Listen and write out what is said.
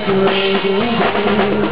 the